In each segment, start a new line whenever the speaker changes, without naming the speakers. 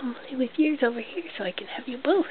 come play with yours over here so I can have you both.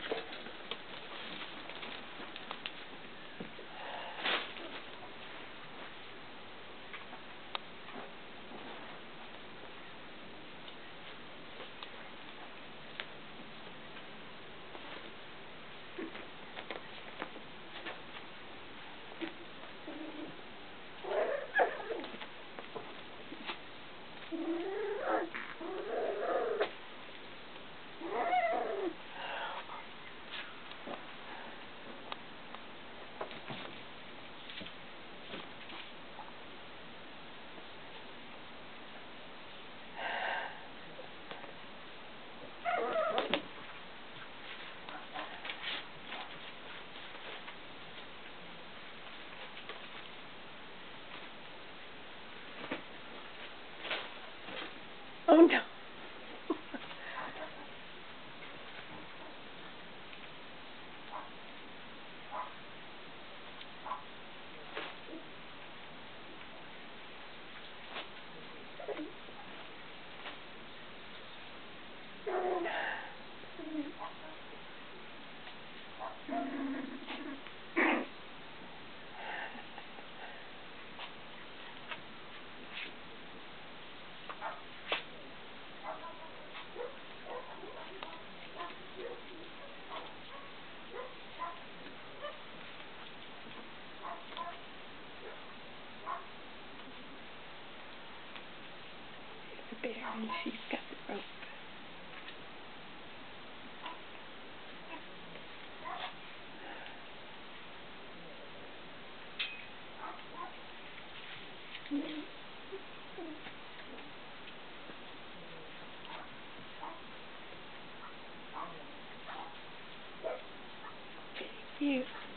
Oh no. the bear and she's got the rope. Thank you.